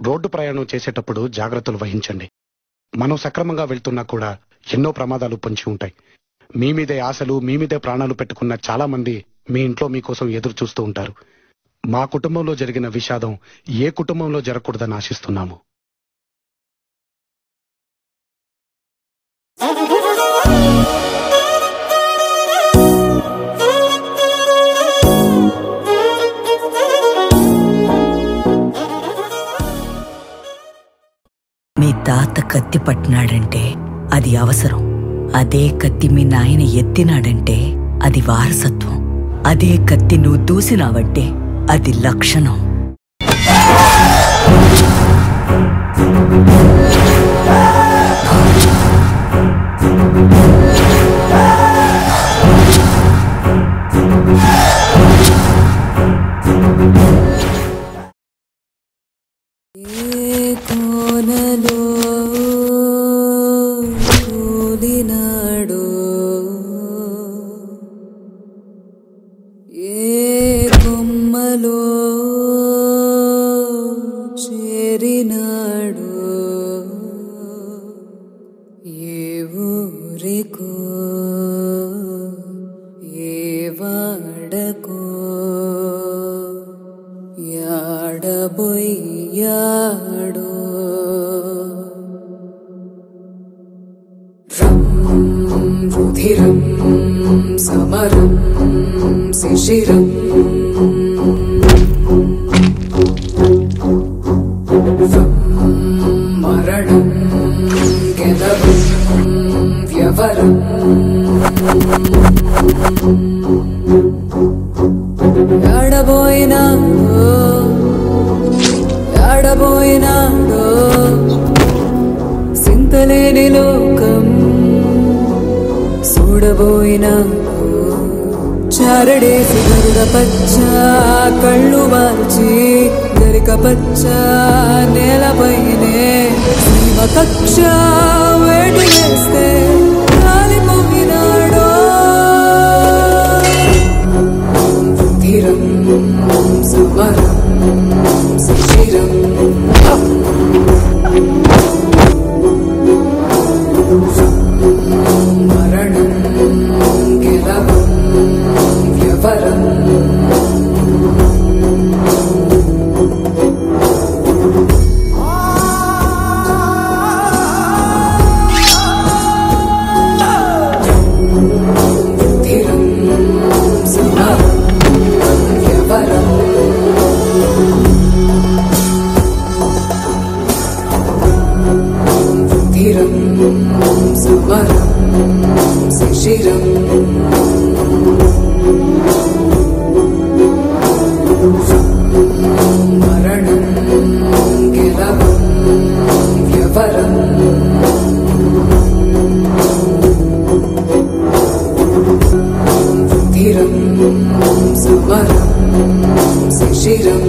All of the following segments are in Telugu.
రోడ్డు ప్రయాణం చేసేటప్పుడు జాగ్రత్తలు వహించండి. మనం సక్రమంగా వెళ్తున్నా కూడా ఎన్నో ప్రమాదాలు పొంచి ఉంటాయి. మీ మీదే ఆశలు మీ మీదే ప్రాణాలు పెట్టుకున్న చాలా మంది మీ ఇంట్లో మీకోసం ఎదురు చూస్తూ ఉంటారు. మా కుటుంబంలో జరిగిన విషాదం ఏ కుటుంబంలో జరగకూడదని ఆశిస్తున్నాము? తాత కత్తి పట్టినాడంటే అది అవసరం అదే కత్తి మీ నాయన ఎత్తినాడంటే అది వారసత్వం అదే కత్తి నువ్వు దూసినావంటే అది లక్షణం Yeah. వాడకో యాడబోయ్యాడో రం రుధిరం సమరం శిశిరం రం మరణం గెలవం పోయినాడో? సింతలేని లోకం చూడబోయినాడో చారడేసి గరుడ పచ్చ కళ్ళు మార్చి గరిక పచ్చ నేలపైనే శివ కక్ష వేడి వేస్తే சிரம். மரணம் கிளபம் வியவரம் திரம் சுவரம் சிசிரம்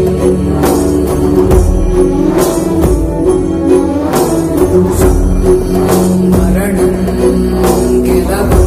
மரணம் கிளபம்